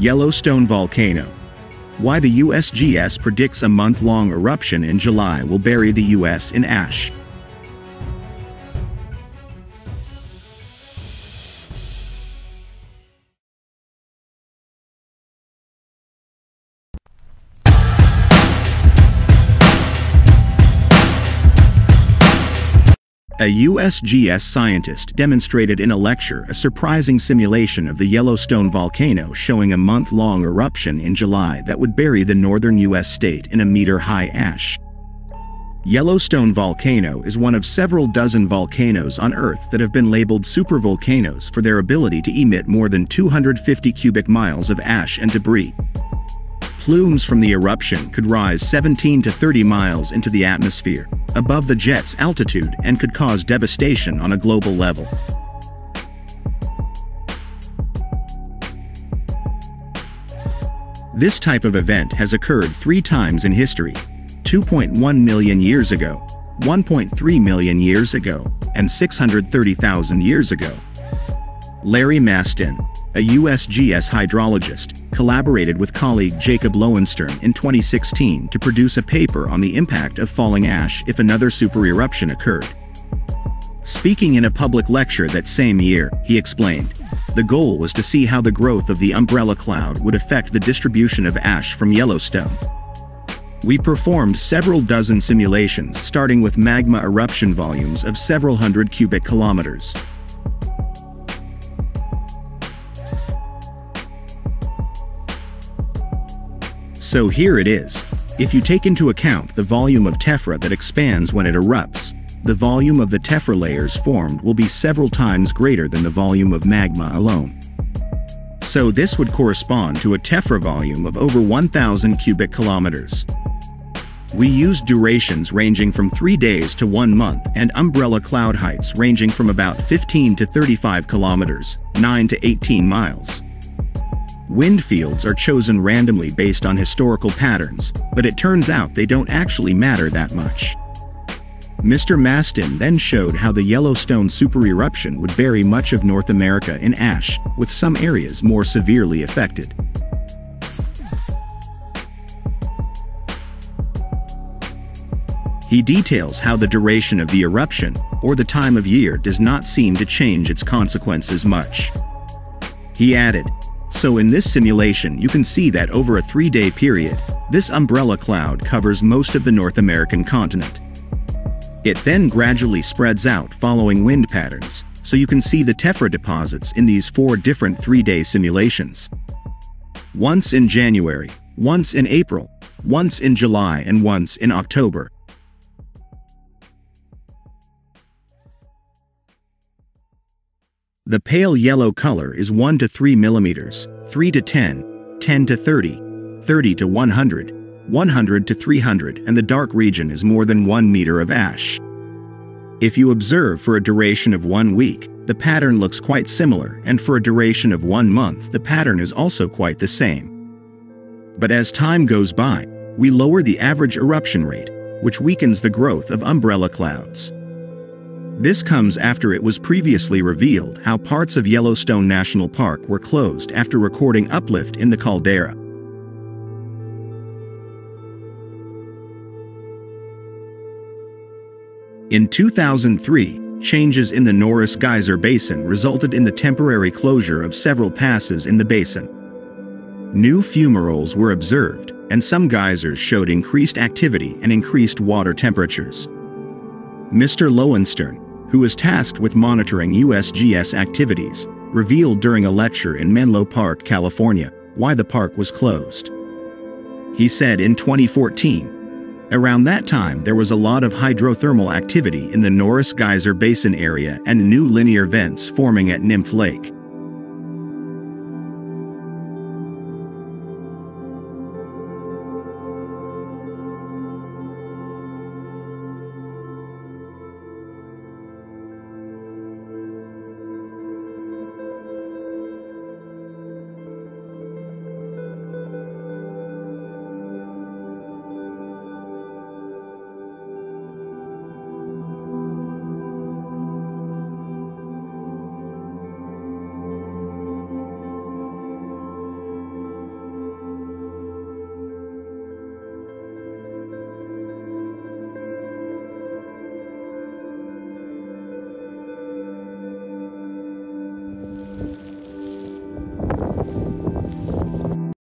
Yellowstone Volcano. Why the USGS predicts a month-long eruption in July will bury the US in ash. A USGS scientist demonstrated in a lecture a surprising simulation of the Yellowstone volcano showing a month-long eruption in July that would bury the northern U.S. state in a meter-high ash. Yellowstone volcano is one of several dozen volcanoes on Earth that have been labeled supervolcanoes for their ability to emit more than 250 cubic miles of ash and debris. Plumes from the eruption could rise 17 to 30 miles into the atmosphere, above the jet's altitude and could cause devastation on a global level. This type of event has occurred three times in history, 2.1 million years ago, 1.3 million years ago, and 630,000 years ago. Larry Mastin, a USGS hydrologist, collaborated with colleague Jacob Lowenstern in 2016 to produce a paper on the impact of falling ash if another supereruption occurred. Speaking in a public lecture that same year, he explained, the goal was to see how the growth of the umbrella cloud would affect the distribution of ash from Yellowstone. We performed several dozen simulations starting with magma eruption volumes of several hundred cubic kilometers. So here it is. If you take into account the volume of tephra that expands when it erupts, the volume of the tephra layers formed will be several times greater than the volume of magma alone. So this would correspond to a tephra volume of over 1,000 cubic kilometers. We used durations ranging from 3 days to 1 month and umbrella cloud heights ranging from about 15 to 35 kilometers, 9 to 18 miles. Wind fields are chosen randomly based on historical patterns, but it turns out they don't actually matter that much. Mr. Mastin then showed how the Yellowstone supereruption would bury much of North America in ash, with some areas more severely affected. He details how the duration of the eruption, or the time of year does not seem to change its consequences much. He added, so in this simulation you can see that over a three-day period, this umbrella cloud covers most of the North American continent. It then gradually spreads out following wind patterns, so you can see the tephra deposits in these four different three-day simulations. Once in January, once in April, once in July and once in October. The pale yellow color is 1 to 3 millimeters, 3 to 10, 10 to 30, 30 to 100, 100 to 300 and the dark region is more than 1 meter of ash. If you observe for a duration of one week, the pattern looks quite similar and for a duration of one month the pattern is also quite the same. But as time goes by, we lower the average eruption rate, which weakens the growth of umbrella clouds. This comes after it was previously revealed how parts of Yellowstone National Park were closed after recording uplift in the caldera. In 2003, changes in the Norris Geyser Basin resulted in the temporary closure of several passes in the basin. New fumaroles were observed, and some geysers showed increased activity and increased water temperatures. Mr. Lowenstern, who was tasked with monitoring USGS activities, revealed during a lecture in Menlo Park, California, why the park was closed. He said in 2014, Around that time there was a lot of hydrothermal activity in the Norris Geyser Basin area and new linear vents forming at Nymph Lake.